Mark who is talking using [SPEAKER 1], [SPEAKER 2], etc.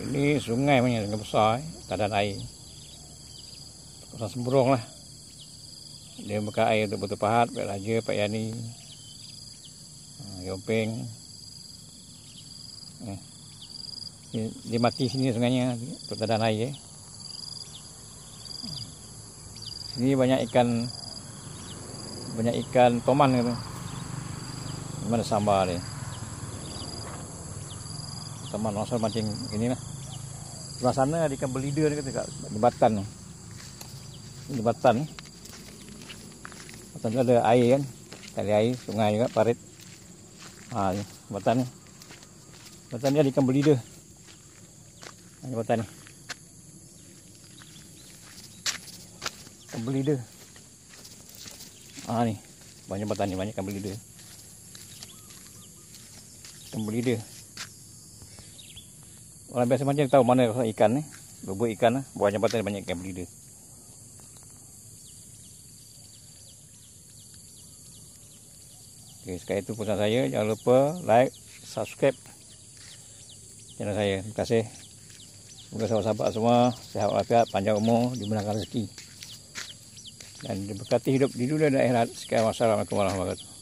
[SPEAKER 1] Ini sungai punya sungai besar eh. Tak ada air. Kawasan semburung lah. Dia buka air untuk Betul Pahat, Pak Raja, Pak Yani. Ha, Yompeng. Eh. Dia, dia mati sini sungainya. Tak ada air eh. Sini banyak ikan banyak ikan toman gitu. Mana sambar dia. Toman langsung mancing ini lah. Sebelah sana ada ikan belida ni kata kat jembatan ni. Jembatan ni. Jembatan ada air kan. Kali air, sungai juga, parit. Ha, ni, jembatan ni. Jembatan ni ada ikan belida. Ha, jembatan ni. Ikan belida. Ha ni. Banyak jembatan ni, banyak ikan belida. Ikan belida. Orang biasa macam tahu mana ikan ni. Bubuk ikan lah. Buat jambatan banyak ikan belida. Okay, sekarang itu pesan saya. Jangan lupa like, subscribe channel saya. Terima kasih. Semoga sahabat-sahabat semua sehat walafiat, panjang umur, dimudahkan rezeki. Dan diberkati hidup di dunia dan akhirat. Sekian wassalamualaikum warahmatullahi wabarakatuh.